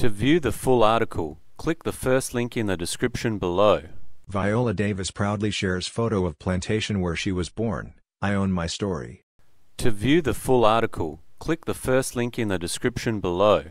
To view the full article, click the first link in the description below. Viola Davis proudly shares photo of plantation where she was born. I own my story. To view the full article, click the first link in the description below.